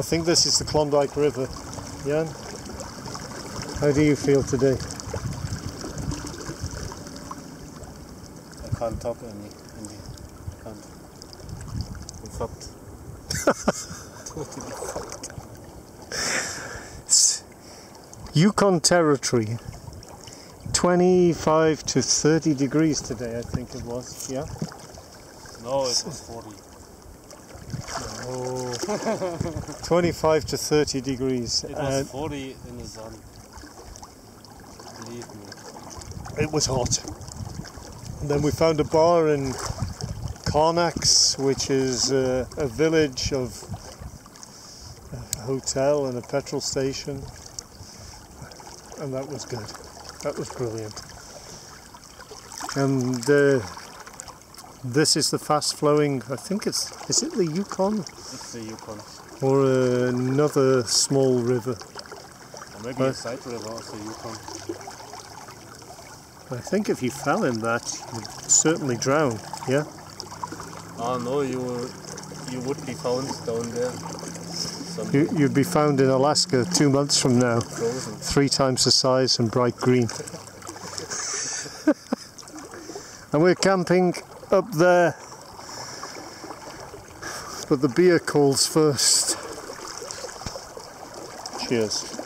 I think this is the Klondike River. Jan, how do you feel today? I can't talk any, any can't. I'm fucked. totally fucked. It's Yukon Territory. 25 to 30 degrees today, I think it was. Yeah? No, it was 40. Oh. 25 to 30 degrees. It Uh, was 40 in the sun. Believe me. it was hot. And then we found a bar in Carmacks, which is uh, a village of a hotel and a petrol station. And that was good. That was brilliant. And uh, this is the fast flowing, I think it's, is it the Yukon? It's the Yukon. Or another small river? Or maybe a side river of the Yukon. I think if you fell in that, you'd certainly drown, yeah? Ah, no, you you would be found down there. You, you'd be found in Alaska two months from now, frozen. three times the size and bright green. and we're camping up there. But the beer calls first. Cheers.